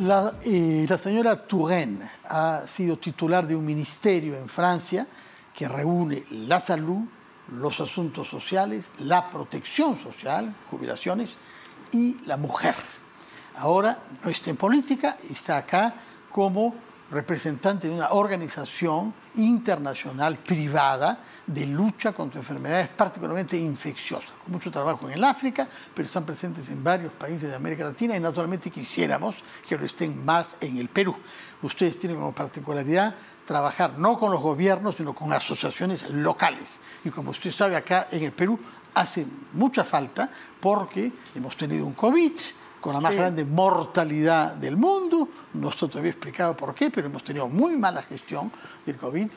La, eh, la señora Touraine ha sido titular de un ministerio en Francia que reúne la salud, los asuntos sociales, la protección social, jubilaciones y la mujer. Ahora no está en política, está acá como representante de una organización internacional privada de lucha contra enfermedades particularmente infecciosas, con mucho trabajo en el África, pero están presentes en varios países de América Latina y naturalmente quisiéramos que lo estén más en el Perú. Ustedes tienen como particularidad trabajar no con los gobiernos, sino con asociaciones locales. Y como usted sabe, acá en el Perú hace mucha falta porque hemos tenido un COVID, con la más grande mortalidad del mundo. No estoy todavía explicado por qué, pero hemos tenido muy mala gestión del COVID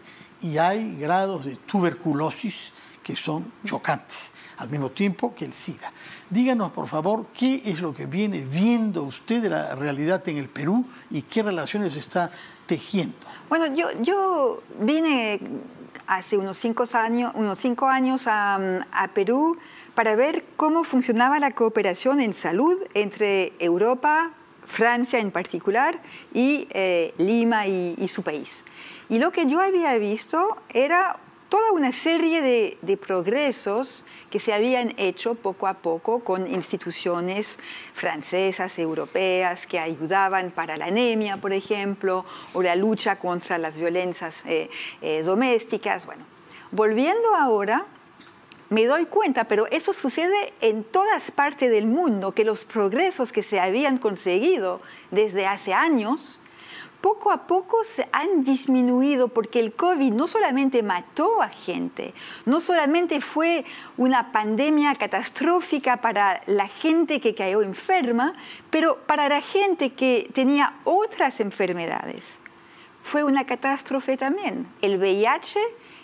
y hay grados de tuberculosis que son chocantes, al mismo tiempo que el SIDA. Díganos, por favor, qué es lo que viene viendo usted de la realidad en el Perú y qué relaciones está tejiendo. Bueno, yo, yo vine hace unos cinco años, unos cinco años a, a Perú para ver cómo funcionaba la cooperación en salud entre Europa, Francia en particular, y eh, Lima y, su país. Y lo que yo había visto era toda una serie de, de, progresos que se habían hecho poco a poco con instituciones francesas, europeas, que ayudaban para la anemia, por ejemplo, o la lucha contra las violencias eh, eh, domésticas. Bueno, volviendo ahora me doy cuenta, pero eso sucede en todas partes del mundo, que los progresos que se habían conseguido desde hace años, poco a poco se han disminuido porque el COVID no solamente mató a gente, no solamente fue una pandemia catastrófica para la gente que cayó enferma, pero para la gente que tenía otras enfermedades. Fue una catástrofe también. El VIH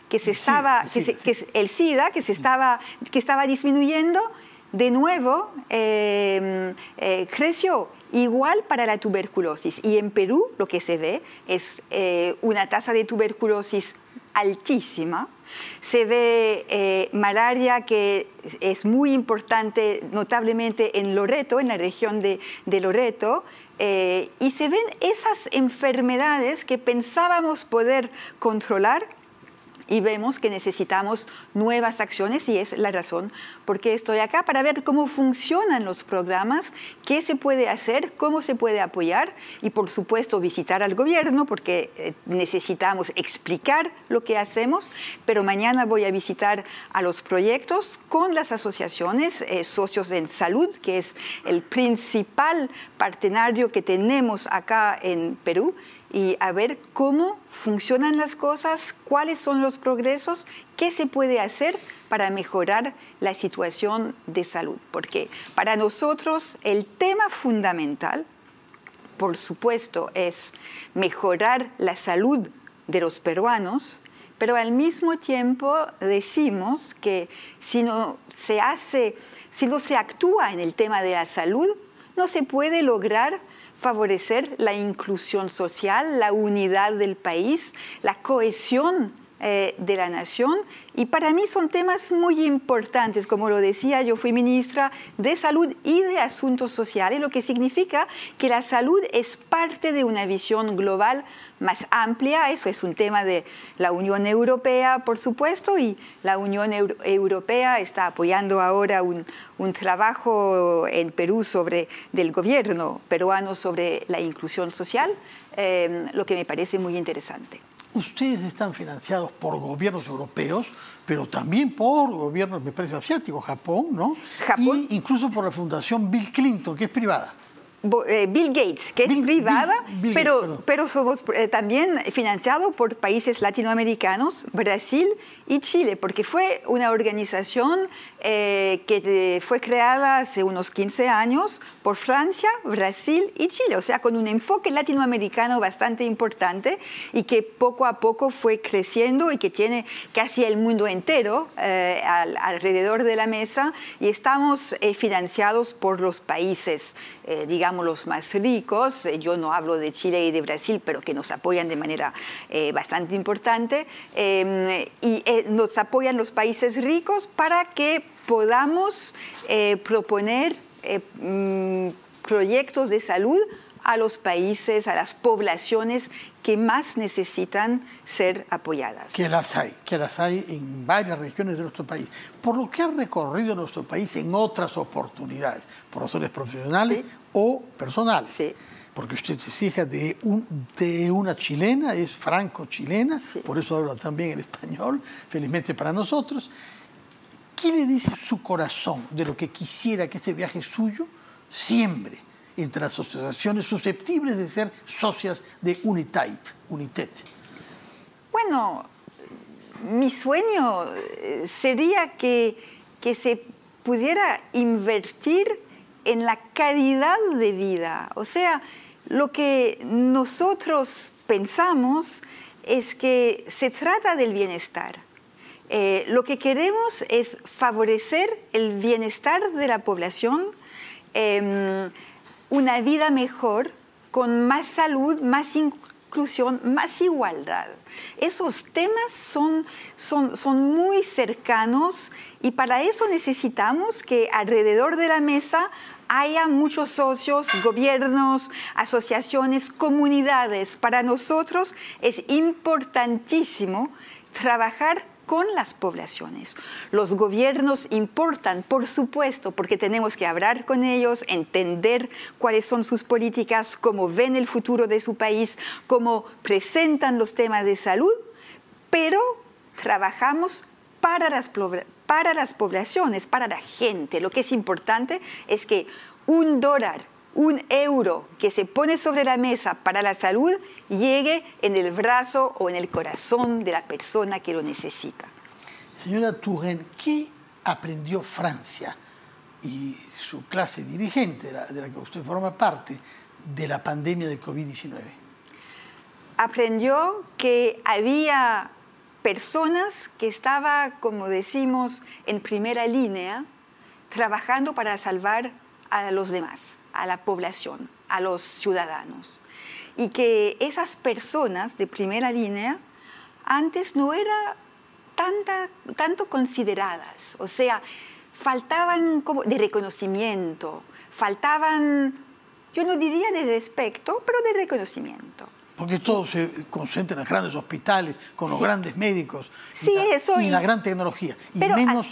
que se estaba, que, el SIDA, que, se estaba, que estaba disminuyendo, de nuevo eh, eh, creció igual para la tuberculosis. Y en Perú lo que se ve es eh, una tasa de tuberculosis altísima. Se ve malaria que es muy importante, notablemente en Loreto, en la región de, de Loreto, y se ven esas enfermedades que pensábamos poder controlar y vemos que necesitamos nuevas acciones y es la razón por qué estoy acá, para ver cómo funcionan los programas, qué se puede hacer, cómo se puede apoyar y por supuesto visitar al gobierno porque eh, necesitamos explicar lo que hacemos, pero mañana voy a visitar a los proyectos con las asociaciones eh, socios en salud, que es el principal partenario que tenemos acá en Perú y a ver cómo funcionan las cosas, cuáles son los progresos, qué se puede hacer para mejorar la situación de salud. Porque para nosotros el tema fundamental, por supuesto, es mejorar la salud de los peruanos, pero al mismo tiempo decimos que si no se hace, si no se actúa en el tema de la salud, no se puede lograr favorecer la inclusión social, la unidad del país, la cohesión eh, de la nación y para mí son temas muy importantes. Como lo decía, yo fui ministra de Salud y de Asuntos Sociales, lo que significa que la salud es parte de una visión global más amplia. Eso es un tema de la Unión Europea, por supuesto, y la Unión Europea está apoyando ahora un, trabajo en Perú sobre, del gobierno peruano sobre la inclusión social, eh, lo que me parece muy interesante. Ustedes están financiados por gobiernos europeos, pero también por gobiernos, me parece, asiáticos, Japón, ¿no? Japón. Y incluso por la Fundación Bill Clinton, que es privada. Eh, Bill Gates, que es privada, pero, pero somos eh, también financiados por países latinoamericanos, Brasil y Chile, porque fue una organización eh, que fue creada hace unos 15 años por Francia, Brasil y Chile, o sea, con un enfoque latinoamericano bastante importante y que poco a poco fue creciendo y que tiene casi el mundo entero alrededor de la mesa y estamos financiados por los países, digamos, los más ricos, eh, yo no hablo de Chile y de Brasil, pero que nos apoyan de manera eh, bastante importante, em, y eh, nos apoyan los países ricos para que podamos proponer mm, proyectos de salud a los países, a las poblaciones que más necesitan ser apoyadas. Que las hay, que las hay en varias regiones de nuestro país. Por lo que ha recorrido nuestro país en otras oportunidades, por razones profesionales o personales. Sí. Porque usted es hija de, un, de una chilena, es franco-chilena, por eso habla también el español, felizmente para nosotros. ¿Qué le dice su corazón de lo que quisiera que este viaje suyo siembre entre las asociaciones susceptibles de ser socias de Unitait, Unitet? Bueno, mi sueño eh, sería que, que se pudiera invertir en la calidad de vida. O sea, lo que nosotros pensamos es que se trata del bienestar. Eh, lo que queremos es favorecer el bienestar de la población, em, una vida mejor, con más salud, más inclusión, más igualdad. Esos temas son, son, son muy cercanos y para eso necesitamos que alrededor de la mesa haya muchos socios, gobiernos, asociaciones, comunidades. Para nosotros es importantísimo trabajar con las poblaciones. Los gobiernos importan, por supuesto, porque tenemos que hablar con ellos, entender cuáles son sus políticas, cómo ven el futuro de su país, cómo presentan los temas de salud, pero trabajamos para las, para las poblaciones, para la gente. Lo que es importante es que un dólar, un euro que se pone sobre la mesa para la salud llegue en el brazo o en el corazón de la persona que lo necesita. Señora Touraine, ¿qué aprendió Francia y su clase dirigente, de la que usted forma parte, de la pandemia del COVID-19? Aprendió que había personas que estaban, como decimos, en primera línea, trabajando para salvar a los demás, a la población, a los ciudadanos. Y que esas personas de primera línea antes no eran tanta, tanto consideradas, o sea, faltaban como de reconocimiento, faltaban, yo no diría de respeto, pero de reconocimiento. Porque todo se concentra en los grandes hospitales, con los grandes médicos, sí, y, la, eso, y, la gran tecnología, y menos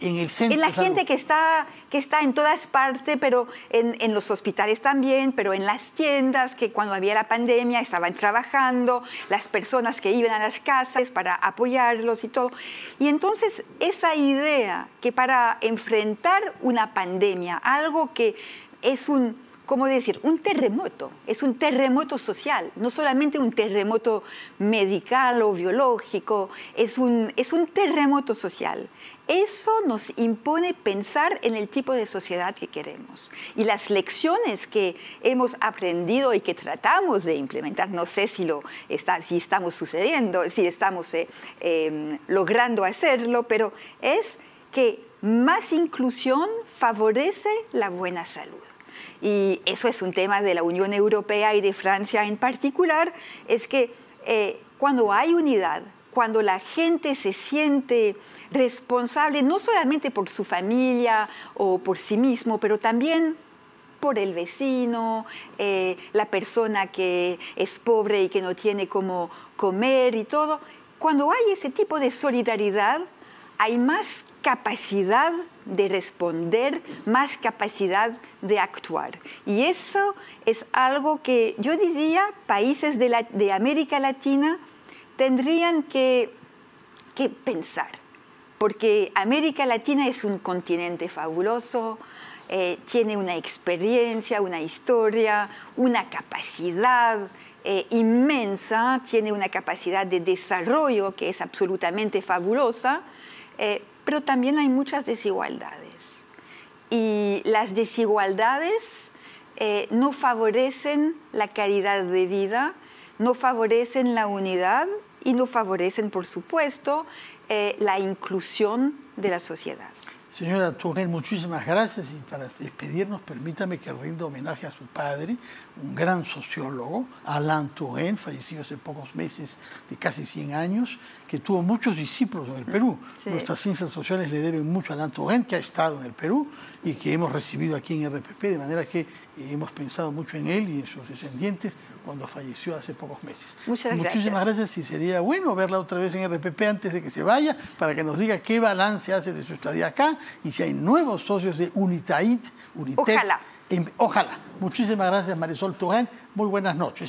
en el centro. En la gente que está, que está en todas partes, pero en, en, los hospitales también, pero en las tiendas, que cuando había la pandemia estaban trabajando, las personas que iban a las casas para apoyarlos y todo. Y entonces esa idea que para enfrentar una pandemia, algo que es un ¿cómo decir? Un terremoto, es un terremoto social, no solamente un terremoto medical o biológico, es un, es un terremoto social. Eso nos impone pensar en el tipo de sociedad que queremos. Y las lecciones que hemos aprendido y que tratamos de implementar, no sé si, lo está, si estamos sucediendo, si estamos eh, eh, logrando hacerlo, pero es que más inclusión favorece la buena salud y eso es un tema de la Unión Europea y de Francia en particular, es que eh, cuando hay unidad, cuando la gente se siente responsable no solamente por su familia o por sí mismo, pero también por el vecino, eh, la persona que es pobre y que no tiene cómo comer y todo. Cuando hay ese tipo de solidaridad, hay más capacidad de responder, más capacidad de actuar. Y eso es algo que yo diría países de, América Latina tendrían que, que, pensar, porque América Latina es un continente fabuloso, eh, tiene una experiencia, una historia, una capacidad eh, inmensa, tiene una capacidad de desarrollo que es absolutamente fabulosa, eh, pero también hay muchas desigualdades. Y las desigualdades eh, no favorecen la calidad de vida, no favorecen la unidad y no favorecen, por supuesto, eh, la inclusión de la sociedad. Señora Tourel, muchísimas gracias y para despedirnos permítame que rinda homenaje a su padre, un gran sociólogo, Alain Touraine, fallecido hace pocos meses, de casi 100 años, que tuvo muchos discípulos en el Perú. Nuestras ciencias sociales le deben mucho a Alain Touraine, que ha estado en el Perú y que hemos recibido aquí en RPP, de manera que hemos pensado mucho en él y en sus descendientes cuando falleció hace pocos meses. Muchas Muchísimas gracias. y sería bueno verla otra vez en RPP antes de que se vaya, para que nos diga qué balance hace de su estadía acá y si hay nuevos socios de Unitaid, United. Ojalá. Ojalá. Muchísimas gracias, Marisol Turén. Muy buenas noches.